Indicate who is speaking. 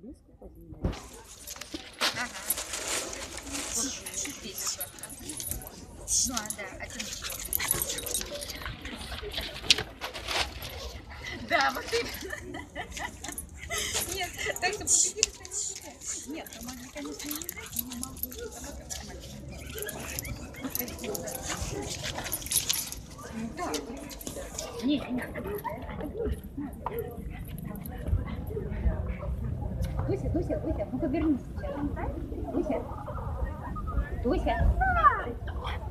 Speaker 1: близко поднимаем. Ага. Вот чуть здесь. Ну, а, да, один. Да, вот именно. Нет, так что погоди, конечно, нет. Нет, можно, конечно, не дать, но могу. Да. Нет, нет, Дуся, Дуся, Дуся, ну-ка вернись сейчас. Дуся. Дуся.